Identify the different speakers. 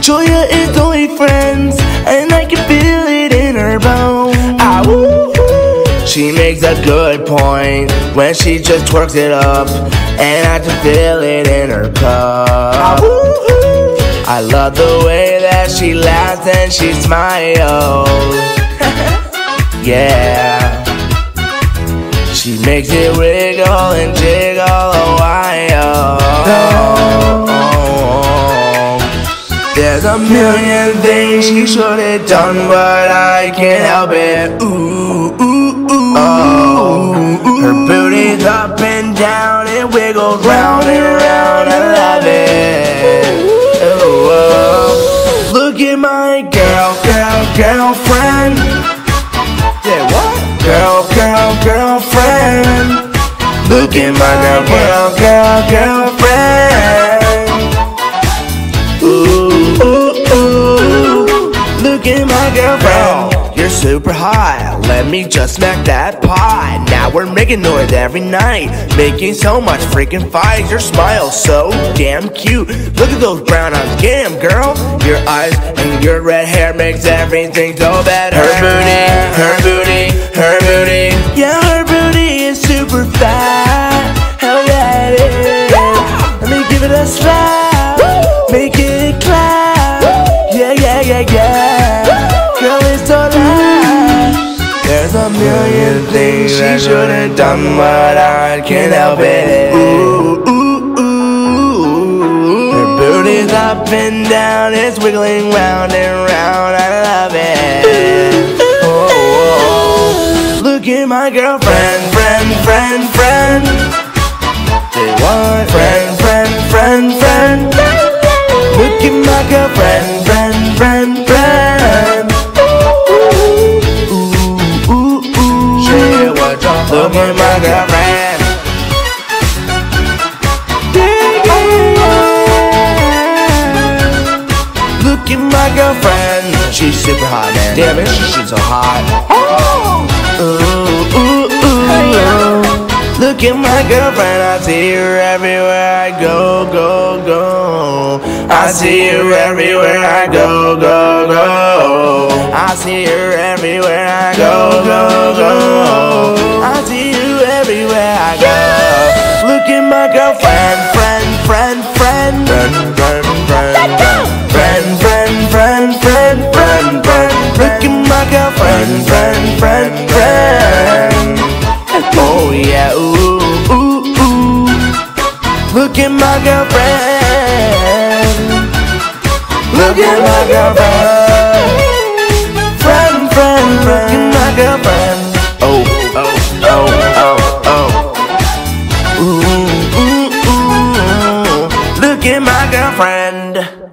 Speaker 1: Julia is only friends, and I can feel it in her bones. Ah, woo, woo. She makes a good point when she just twerks it up, and I can feel it in her cup. Ah, woo, woo. I love the way that she laughs and she smiles. yeah. She makes it wiggle and jiggle a while. There's a million things she should have done, but I can't help it. Ooh, ooh, ooh. Oh, her booty's up and down, it wiggles round and round. I love it. Ooh, oh. Look at my girl, girl, girlfriend. Yeah, what? Girl, girl, girlfriend. Look at my girl, girl, girl, girlfriend. Look at my girlfriend. You're super hot. Let me just smack that pot. Now we're making noise every night, making so much freaking fight. Your smile so damn cute. Look at those brown eyes, damn girl. Your eyes and your red hair makes everything so better. Her booty, her booty, her booty. Yeah, her booty is super fat. Hell yeah, it is. Let me give it a slap, million things she should have done, but I can't help it. Ooh, ooh, ooh. Her booty's up and down, it's wiggling round and round. I love it. Oh, oh. Look at my girlfriend, friend, friend, friend. They want friend, friend, friend, friend. Look at my girlfriend, Look at my yeah. Look at my girlfriend. She's super hot, man. Damn it, she's so hot. Oh. Ooh, ooh, ooh. Look at my girlfriend, I see her everywhere I go, go, go. I see her everywhere I go, go, go. I see her everywhere I everywhere I go. Look at my girlfriend, friend, friend, friend, friend, friend, friend, friend, friend, friend, friend, friend, friend. Look at my girlfriend, friend, friend, friend. Oh yeah, ooh, ooh, ooh. Look at my girlfriend. Look at my girlfriend. Friend, friend, look at my girlfriend. You're my girlfriend.